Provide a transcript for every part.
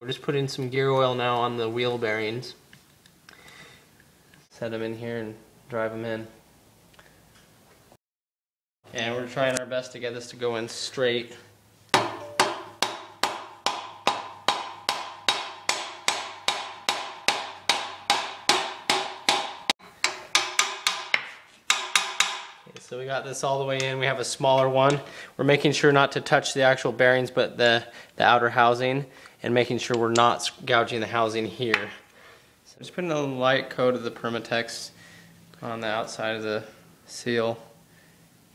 We're just putting some gear oil now on the wheel bearings. Set them in here and drive them in. And we're trying our best to get this to go in straight. So we got this all the way in. We have a smaller one. We're making sure not to touch the actual bearings, but the, the outer housing, and making sure we're not gouging the housing here. So just putting a light coat of the Permatex on the outside of the seal,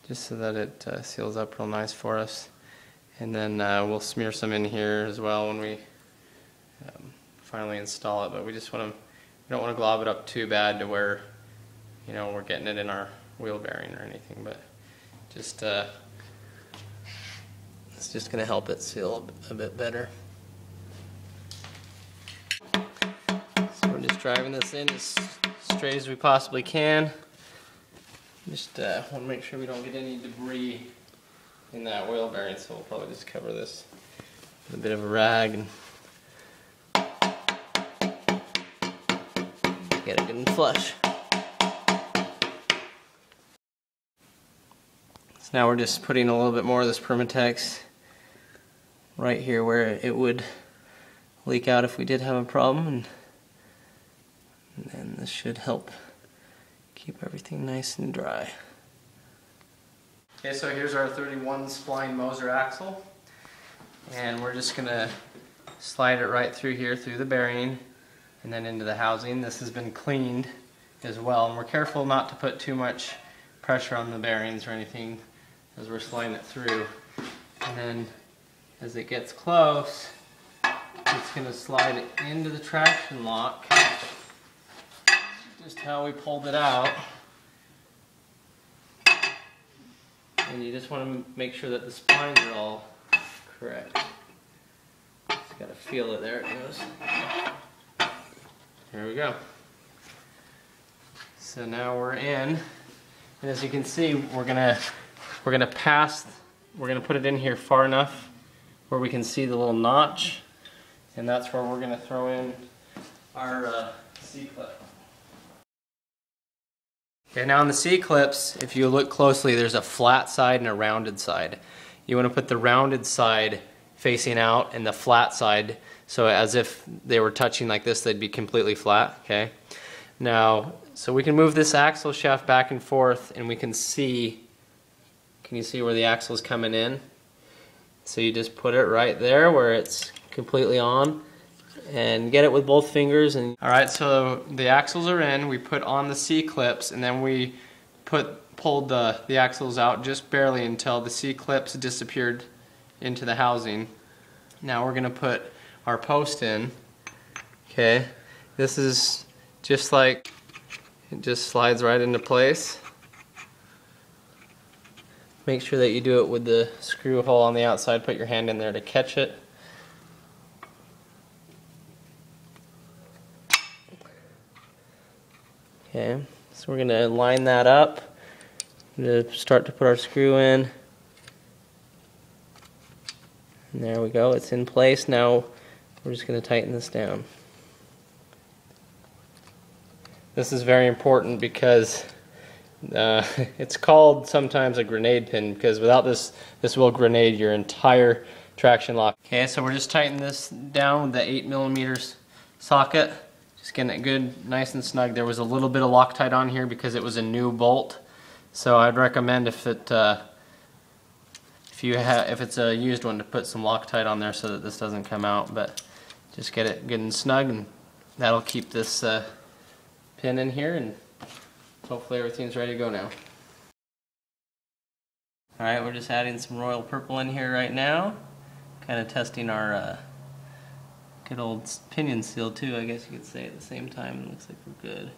just so that it uh, seals up real nice for us. And then uh, we'll smear some in here as well when we um, finally install it. But we just want to, we don't want to glob it up too bad to where, you know, we're getting it in our wheel bearing or anything. But just, uh, it's just going to help it seal a bit better. Driving this in as straight as we possibly can. Just uh, want to make sure we don't get any debris in that oil bearing, so we'll probably just cover this with a bit of a rag and get it good and flush. So now we're just putting a little bit more of this Permatex right here where it would leak out if we did have a problem this should help keep everything nice and dry. Okay, so here's our 31 spline Moser axle. And we're just gonna slide it right through here, through the bearing, and then into the housing. This has been cleaned as well, and we're careful not to put too much pressure on the bearings or anything as we're sliding it through. And then as it gets close, it's gonna slide into the traction lock just how we pulled it out. And you just want to make sure that the splines are all correct. Just gotta feel it, there it goes. There we go. So now we're in, and as you can see, we're gonna we're gonna pass, we're gonna put it in here far enough where we can see the little notch, and that's where we're gonna throw in our uh, C-clip. Okay, now on the C-clips, if you look closely, there's a flat side and a rounded side. You want to put the rounded side facing out and the flat side, so as if they were touching like this, they'd be completely flat, okay? Now, so we can move this axle shaft back and forth and we can see, can you see where the axle is coming in? So you just put it right there where it's completely on and get it with both fingers and all right so the axles are in. We put on the C-clips and then we put pulled the the axles out just barely until the C-clips disappeared into the housing. Now we're gonna put our post in okay? This is just like it just slides right into place. Make sure that you do it with the screw hole on the outside. Put your hand in there to catch it Okay, so we're going to line that up. to start to put our screw in. And there we go, it's in place. Now we're just going to tighten this down. This is very important because uh, it's called sometimes a grenade pin because without this, this will grenade your entire traction lock. Okay, so we're just tightening this down with the 8 millimeters socket. Just getting it good, nice and snug. There was a little bit of Loctite on here because it was a new bolt. So I'd recommend if it uh, if you have if it's a used one to put some Loctite on there so that this doesn't come out. But just get it good and snug, and that'll keep this uh, pin in here, and hopefully everything's ready to go now. All right, we're just adding some royal purple in here right now, kind of testing our. Uh, Good old pinion seal too, I guess you could say at the same time. It looks like we're good.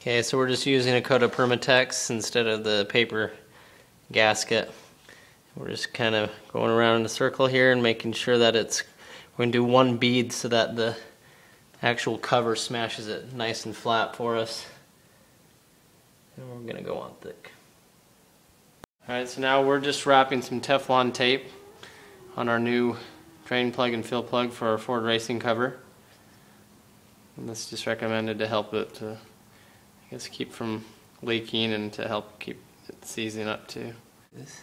Okay, so we're just using a coat of Permatex instead of the paper gasket. We're just kind of going around in a circle here and making sure that it's, we're going to do one bead so that the actual cover smashes it nice and flat for us. And we're going to go on thick. Alright, so now we're just wrapping some Teflon tape on our new drain plug and fill plug for our Ford Racing cover. And this is just recommended to help it to, I guess, keep from leaking and to help keep it seizing up too. This.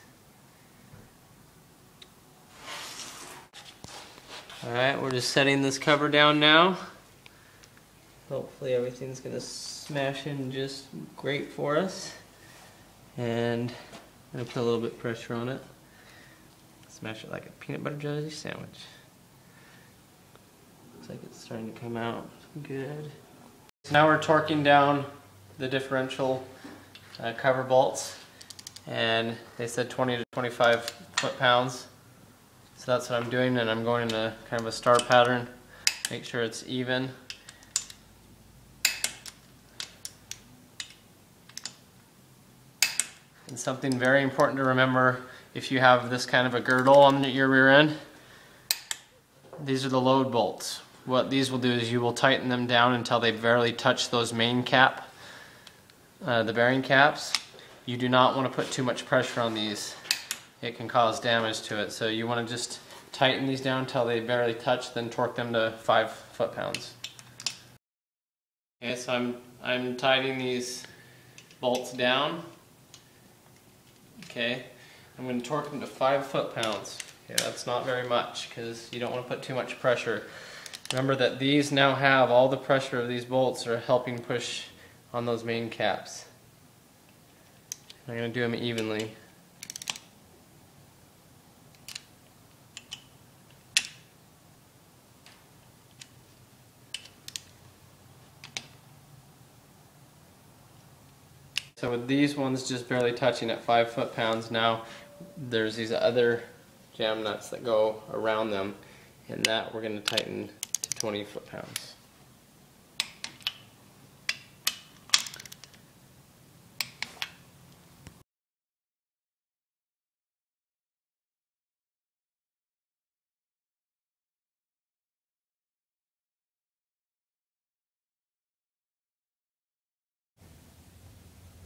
Alright, we're just setting this cover down now. Hopefully everything's to smash in just great for us. And Put a little bit pressure on it. Smash it like a peanut butter jelly sandwich. Looks like it's starting to come out good. So now we're torquing down the differential uh, cover bolts and they said 20 to 25 foot-pounds. So that's what I'm doing and I'm going in a kind of a star pattern, make sure it's even. And something very important to remember if you have this kind of a girdle on your rear end, these are the load bolts. What these will do is you will tighten them down until they barely touch those main cap, uh, the bearing caps. You do not want to put too much pressure on these. It can cause damage to it. So you want to just tighten these down until they barely touch, then torque them to 5 foot-pounds. Okay, so I'm, I'm tightening these bolts down. Okay, I'm going to torque them to 5 foot-pounds. Okay, that's not very much because you don't want to put too much pressure. Remember that these now have all the pressure of these bolts are helping push on those main caps. I'm going to do them evenly. So with these ones just barely touching at 5 foot-pounds, now there's these other jam nuts that go around them, and that we're going to tighten to 20 foot-pounds.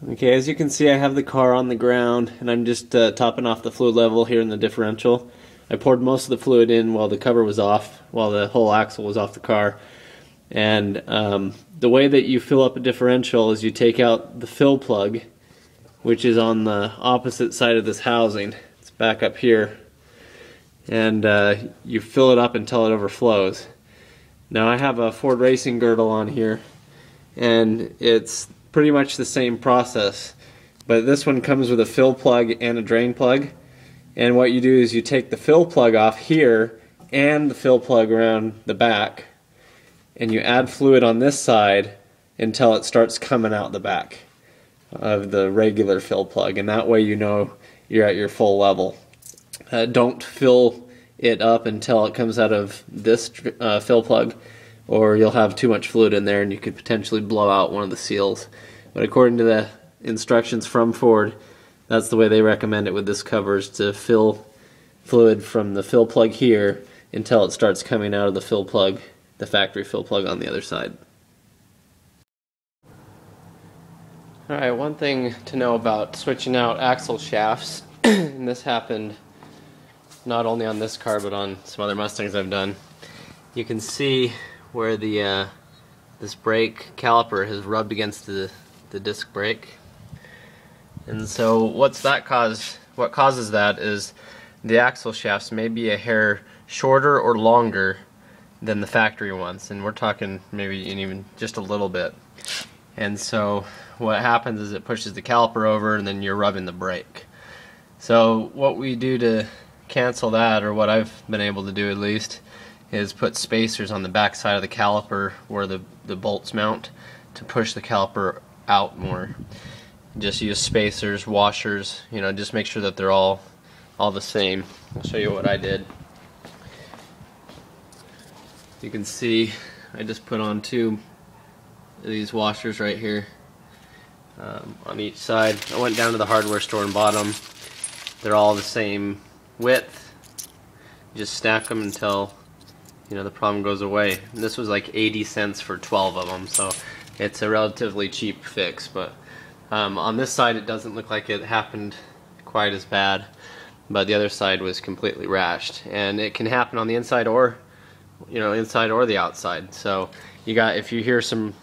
Okay, as you can see I have the car on the ground and I'm just uh, topping off the fluid level here in the differential. I poured most of the fluid in while the cover was off, while the whole axle was off the car. And um, the way that you fill up a differential is you take out the fill plug, which is on the opposite side of this housing. It's back up here. And uh, you fill it up until it overflows. Now I have a Ford Racing girdle on here and it's pretty much the same process. But this one comes with a fill plug and a drain plug. And what you do is you take the fill plug off here and the fill plug around the back and you add fluid on this side until it starts coming out the back of the regular fill plug and that way you know you're at your full level. Uh, don't fill it up until it comes out of this uh, fill plug or you'll have too much fluid in there and you could potentially blow out one of the seals. But according to the instructions from Ford, that's the way they recommend it with this cover is to fill fluid from the fill plug here until it starts coming out of the fill plug, the factory fill plug on the other side. Alright, one thing to know about switching out axle shafts, and this happened not only on this car but on some other Mustangs I've done. You can see where the uh, this brake caliper has rubbed against the, the disc brake. And so what's that cause? What causes that is the axle shafts may be a hair shorter or longer than the factory ones, and we're talking maybe even just a little bit. And so what happens is it pushes the caliper over, and then you're rubbing the brake. So what we do to cancel that, or what I've been able to do at least, is put spacers on the back side of the caliper where the, the bolts mount to push the caliper out more. Just use spacers, washers, you know, just make sure that they're all all the same. I'll show you what I did. You can see I just put on two of these washers right here um, on each side. I went down to the hardware store and bought them. They're all the same width. just stack them until you know the problem goes away. And this was like 80 cents for 12 of them, so it's a relatively cheap fix. But um, on this side, it doesn't look like it happened quite as bad, but the other side was completely rashed. And it can happen on the inside or, you know, inside or the outside. So you got, if you hear some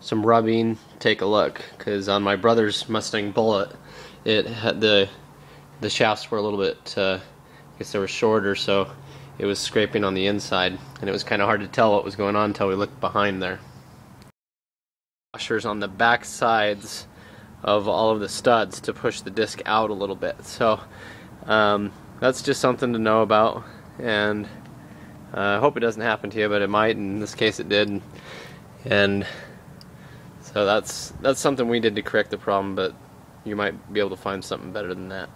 some rubbing, take a look, because on my brother's Mustang Bullitt, it had the the shafts were a little bit, uh, I guess they were shorter, so it was scraping on the inside, and it was kind of hard to tell what was going on until we looked behind there. Washers on the back sides of all of the studs to push the disc out a little bit. So um, that's just something to know about, and uh, I hope it doesn't happen to you, but it might. In this case, it did, and so that's that's something we did to correct the problem. But you might be able to find something better than that.